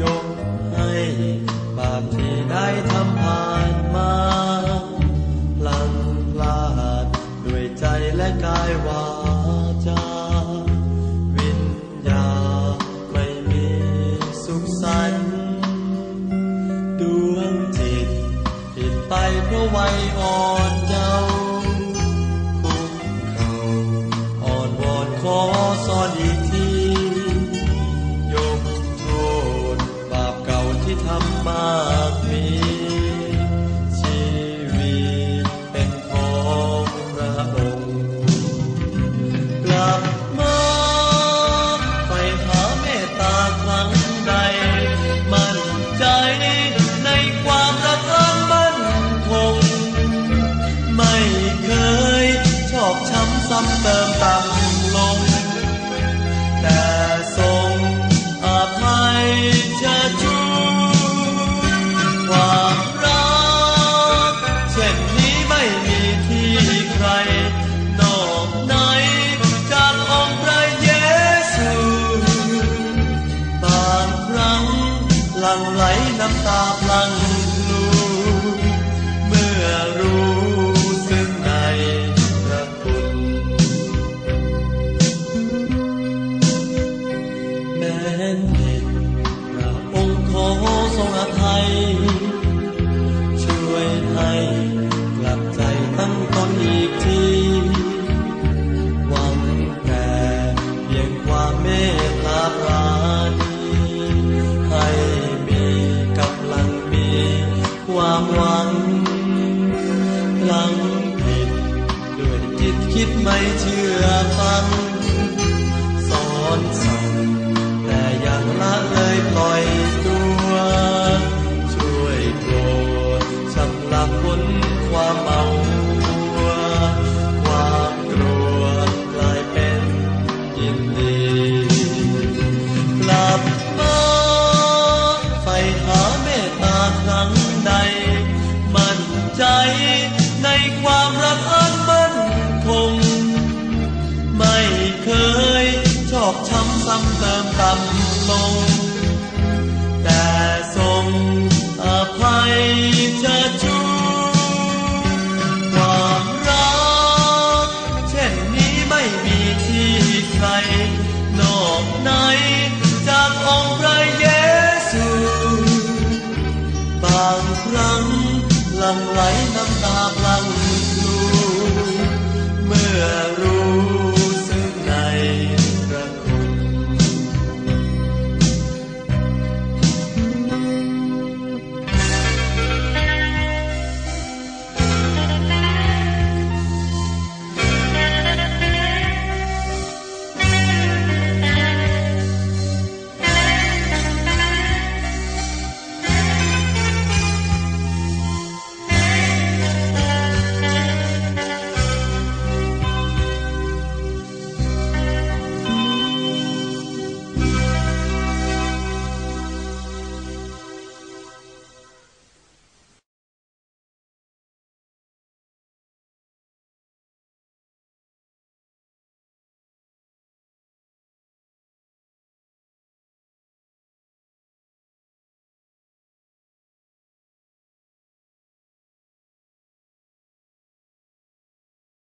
ยกให้บาปที่ได้ทำผ่านมาพลังพลาดด้วยใจและกายวาจาวิญญาไม่มีสุขสันต์ดวงจิตผิดไปเพราะวัยอ่อน เคย ชอบช้ำซ้ำเติมต่ำลง แต่ทรงอภัยเชิดชูความรัก เช่นนี้ไม่มีที่ใคร นอกไหนจากองค์พระเยซูบางครั้งหลั่งไหลน้ำตาพลัง คิดไม่เชื่อฟังสอนสั่งแต่ยังละเลยปล่อย lặng lại nào.